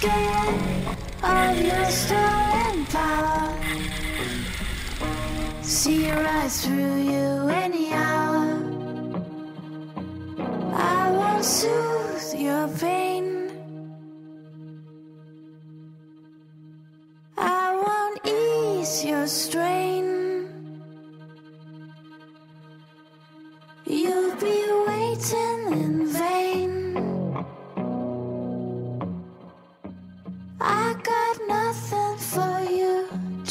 scared of your stolen power. See right through you any hour. I won't soothe your pain. I won't ease your strain. You'll be waiting in vain.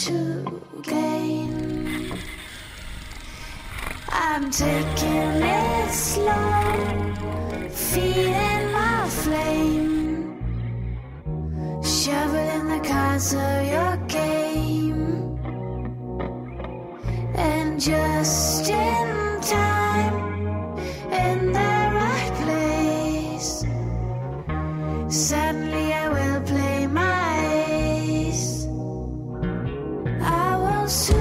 To gain. I'm taking it slow, feeding my flame, shoveling the cards of your game, and just in time, in the right place. Suddenly I